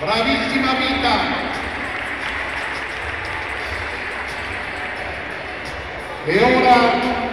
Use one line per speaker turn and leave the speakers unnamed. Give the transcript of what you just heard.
bravissima vita. E ora